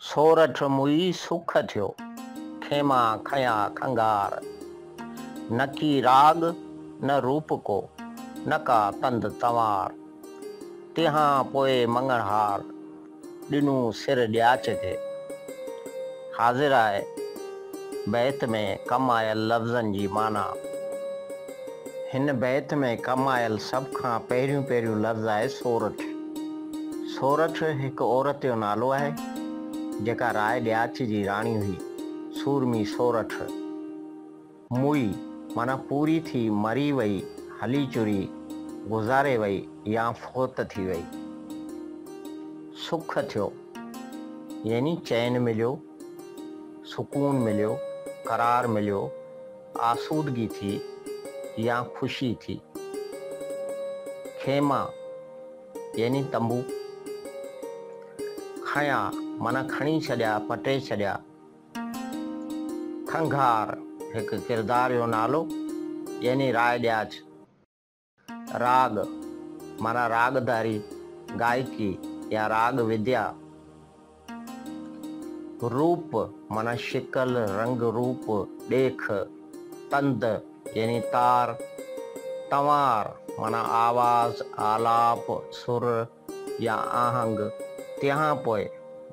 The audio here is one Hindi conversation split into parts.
सोरठ मुई सुख थियो, खेमा खया खंगार। न की राग, न रूप को, न का तंद तवार। तिहां पोइ मंगणहार ॾिनूं सिर ॾियाच खे हाज़िर आहे बैत में कमु आयल लफ़्ज़नि जी माना। हिन बैत में कमु आयल सभ खां पहिरियों पहिरियों लफ़्ज़ आहे सोरठ। सोरठ हिकु औरत नालो आहे। जेका राय ॾियाच जी राणी हुई, सूरमी सोरठ। मुई माना पूरी थी मरी वई, हली चुरी, गुज़ारे वई या फोत थी वई। सुख थियो। यानी चैन मिलियो, सुकून मिलियो, करार मिलियो, आसूदगी थी या ख़ुशी थी। खेमा, यानी तंबू। खया माना खणी छॾिया, पटे छॾिया। खंघार, हिकु किरदार जो नालो, यानी राय ॾियाच राग, माना रागधारी, गायकी या राग विद्या। रूप, माना शिकल, रंग रूप, ॾेख, तंद, यानी तार। तंवार, माना आवाज़, आलाप, सुर या आहंग तंहिंखां पोइ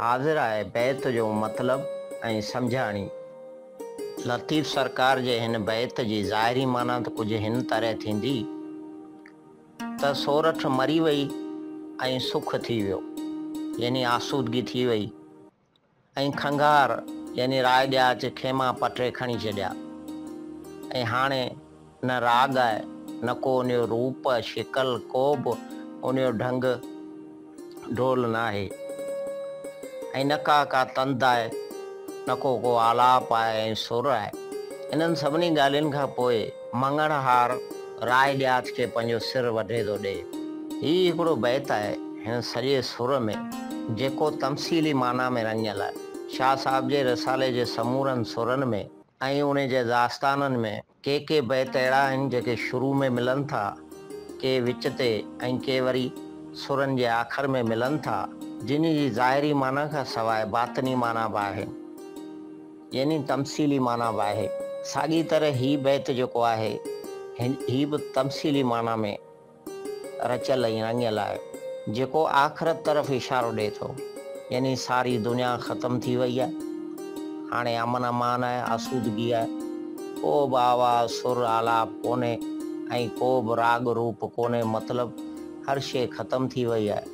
हाज़िर आहे बैत जो मतिलबु ऐं सम्झाणी। लतीफ़ सरकार जे हिन बैत जी ज़ाहिरी माना त कुझु हिन तरह थींदी, त सोरठ मरी वई सुख थी वियो, यानी आसूदगी थी वई। ऐं खंघार यानी राय ॾियाच खेमा पटे खणी छॾिया। ऐं न राग आहे, न को उन रूप, शिकल को बि उन ढंग, ढोल न आहे ऐं न का का तंद आहे को को आलाप आहे ऐं सुर आहे इन्हनि सभिनी ॻाल्हियुनि मंगणहार राय ॾियाच खे पंहिंजो सिर वढे थो ॾे हीउ बैत आहे हिन सॼे सुर में, जेको तमसीली माना में रंगियल आहे। शाह साहिब जे रसाले जे समूरनि सुरनि में ऐं उन जे में के के बैत अहिड़ा आहिनि शुरू में मिलनि था, के विच ते ऐं के वरी सुरनि जे आख़िर में मिलनि था। जिन जी ज़ाहिरी माना खां सवाइ बातनी माना आहे यानी तमसीली माना बि आहे साॻी तरह ही बैत जेको आहे, ही तमसीली माना में रचियल ऐं रंगियल आहे जेको आख़िरत तरफ़ इशारो ॾिए थो यानी सारी दुनिया ख़तमु थी वई आहे हाणे अमन अमान आहे आसूदगी आहे को बि सुर, आलाप कोन्हे को राग रूप कोन्हे मतिलबु हर शइ ख़तमु थी वई आहे